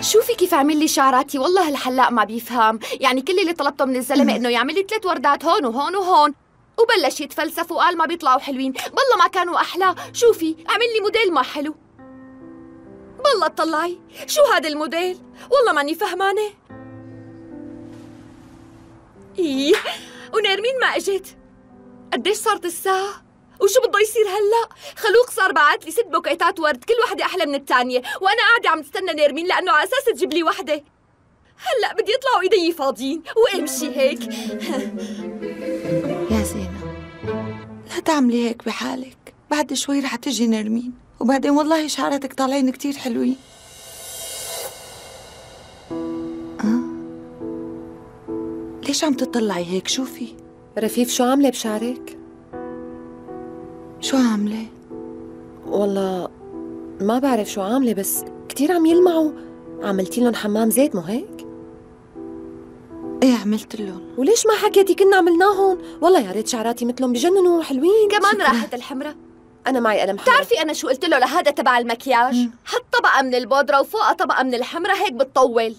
شوفي كيف عمل لي شعراتي؟ والله الحلاق ما بيفهم. يعني كل اللي طلبته من الزلمة إنه يعمل لي ثلاث وردات هون وهون وهون. وبلش يتفلسف وقال ما بيطلعوا حلوين. بالله ما كانوا أحلى. شوفي عمل لي موديل ما حلو. بالله اطلعي. شو هذا الموديل؟ والله ماني فهمانة. إيه. ونيرمين ما إجت. قديش صارت الساعة؟ وشو بده يصير هلا؟ خلوق صار بعت لي ست بوكيتات ورد كل وحدة أحلى من الثانية، وأنا قاعدة عم استنى نيرمين لأنه على أساس تجيب لي وحدة. هلا بدي يطلعوا إيدي فاضيين وامشي هيك. يا زينة لا تعملي هيك بحالك بعد شوي رح تجي نرمين وبعدين والله شعراتك طالعين كتير حلوين أه؟ ليش عم تطلعي هيك شوفي رفيف شو عاملة بشعرك؟ شو عاملة؟ والله ما بعرف شو عاملة بس كتير عم يلمعوا عملتي لهم حمام زيت مو هيك؟ إيه عملت لهم وليش ما حكيتي كنا عملناهم؟ والله يا ريت شعراتي مثلهم بجننوا حلوين كمان راحت الحمرة أنا معي قلم حمرا بتعرفي أنا شو قلت له لهذا تبع المكياج؟ حط طبقة من البودرة وفوقها طبقة من الحمرة هيك بتطول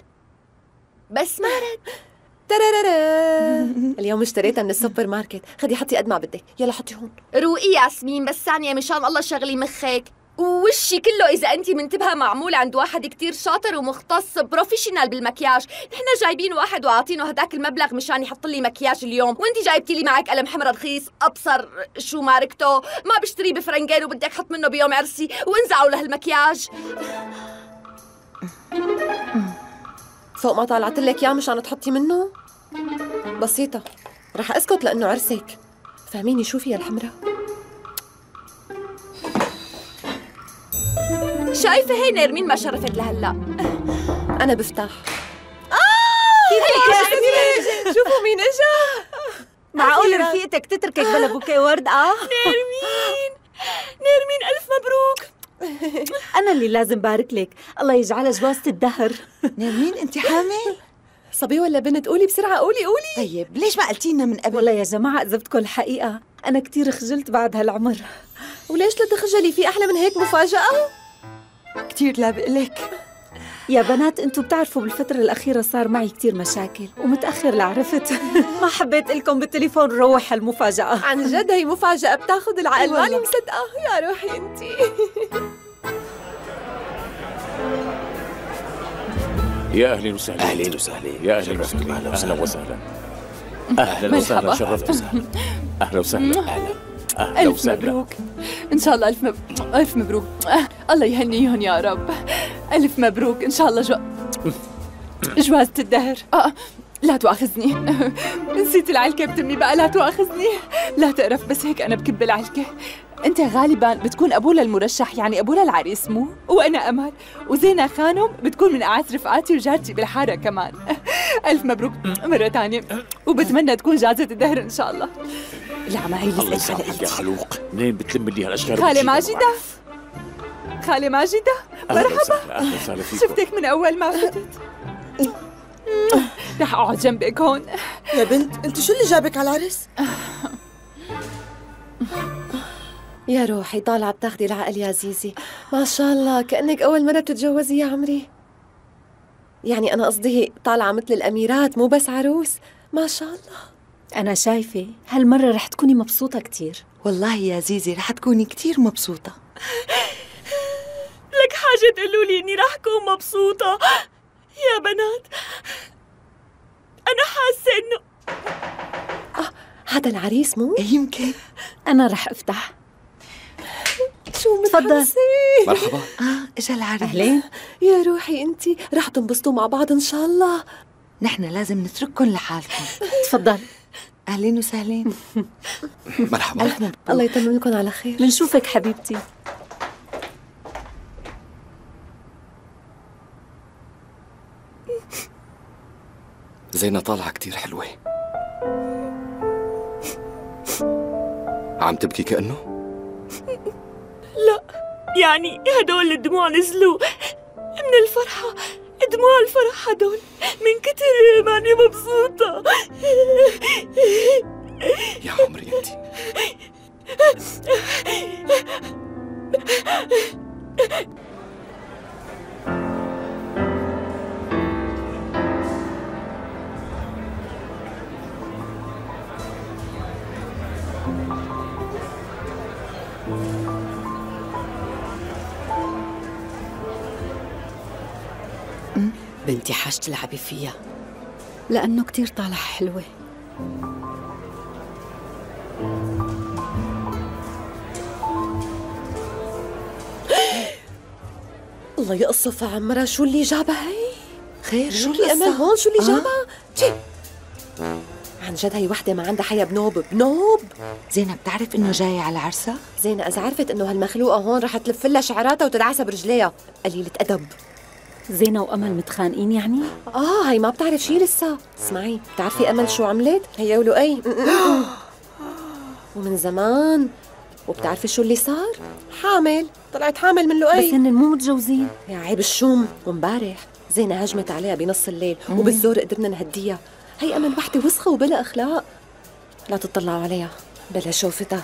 بس ما رد ترارارا. اليوم اشتريتها من السوبر ماركت. خدي حطي قد ما بدك. يلا حطي هون. روقي ياسمين بس ثانية مشان الله شغلي مخك. ووشي كله إذا أنت منتبهة معمول عند واحد كتير شاطر ومختص professional بالمكياج، نحن جايبين واحد وعاطينه هداك المبلغ مشان يحط لي مكياج اليوم، وأنت جايبتي لي معك قلم حمرا رخيص أبصر شو ماركته، ما بشتريه بفرنكين وبدي أحط منه بيوم عرسي، وانزعوا لهالمكياج، فوق ما طلعت لك إياه مشان تحطي منه؟ بسيطة. رح اسكت لأنه عرسك. فهميني شو فيها الحمرا شايفة هي نيرمين ما شرفت لهلا، أنا بفتح. أميرة؟ شوفوا مين إجا. معقول رفيقتك تتركك بلا بوكيه ورد؟ آه؟ نيرمين. نيرمين ألف مبروك، أنا اللي لازم بارك لك. الله يجعلها جوازة الدهر. نرمين أنت حامل؟ صبي ولا بنت؟ قولي بسرعة قولي قولي. طيب ليش ما قلتي لنا من قبل؟ والله يا جماعة أذبتكم الحقيقة. أنا كتير خجلت بعد هالعمر. وليش لا تخجلي؟ في أحلى من هيك مفاجأة؟ كتير لابق لك. يا بنات انتو بتعرفوا بالفترة الأخيرة صار معي كتير مشاكل ومتأخر لعرفت ما حبيت لكم بالتليفون روح هالمفاجأة عن جد هي مفاجأة بتاخذ العقل. والله. ماني مصدقة. يا روحي أنتي. يا أهلا وسهلا أهلين وسهلين. يا أهلا وسهلا. أهلا وسهلا. وسهلا. أهلا وسهلا. شرفتنا أهلا وسهلا. أهلا. أهلا وسهلا. مبروك. إن شاء الله ألف مب... ألف مبروك. الله يهنيهم يا رب. ألف مبروك. إن شاء الله جو... جوازة الدهر. آه. لا تؤاخذني. نسيت العلكة بتمي بقى لا تؤاخذني. لا تقرف بس هيك أنا بكب العلكة. أنت غالبا بتكون أبو للمرشح يعني أبو للعريس مو؟ وأنا أمل وزينة خانم بتكون من أعز رفقاتي وجارتي بالحارة كمان. ألف مبروك مرة تانية. وبتمنى تكون جازة الدهر إن شاء الله. لا ما هي الله يسامحك يا خلوق. منين بتلم لي هالاشكال خالة وبتجيبها ماجدة؟ خالة ماجدة؟ مرحبا. أهلا وسهلا فيكم. شفتك من أول ما فتت. رح أقعد جنبك هون. يا بنت أنت شو اللي جابك على العرس؟ يا روحي طالعة بتاخدي العقل يا زيزي ما شاء الله كأنك أول مرة بتتجوزي يا عمري. يعني أنا قصدي طالعة مثل الأميرات مو بس عروس. ما شاء الله. أنا شايفة هالمرة رح تكوني مبسوطة كتير. والله يا زيزي رح تكوني كتير مبسوطة. لك حاجة تقولوا لي إني رح أكون مبسوطة، يا بنات. أنا حاسة إنه هذا العريس مو؟ إيه يمكن. أنا رح أفتح. شو تفضل. متحمسة مرحبا. آه إجا العريس. أهلين. يا روحي انتي رح تنبسطوا مع بعض إن شاء الله. نحن لازم نترككم لحالكم. تفضل. أهلين وسهلين. مرحبا. الله يتمم لكم على خير. منشوفك حبيبتي. زينة طالعة كتير حلوة. عم تبكي كأنه؟ يعني هدول الدموع نزلوا من الفرحة. دموع الفرح هدول. من كتر ماني مبسوطة. يا عمري أنت. بنتي حاج تلعبي فيها. لأنه كتير طالعة حلوة. الله يقصف عمرها. شو اللي جابها هي؟ خير شو أمل؟ القصة؟ هون شو اللي آه؟ جابها؟ جي. عن جد هي وحدة ما عندها حيا بنوب. بنوب. زينب بتعرف إنه جاي على عرسها؟ زينة إذا عرفت إنه هالمخلوقة هون رح تلف لها شعراتها وتدعسها برجليها. قليلة أدب. زينة وأمل متخانقين يعني؟ آه هي ما بتعرف شي لسه. اسمعي بتعرفي أمل شو عملت؟ هي ولؤي ومن زمان. وبتعرفي شو اللي صار؟ حامل طلعت حامل من بس لؤي هن مو متجوزين؟ يا عيب الشوم ومبارح. زينة هجمت عليها بنص الليل وبالزور قدرنا نهديها. هي أمل وحدة وسخة وبلا أخلاق. لا تطلعوا عليها بلا شوفتها.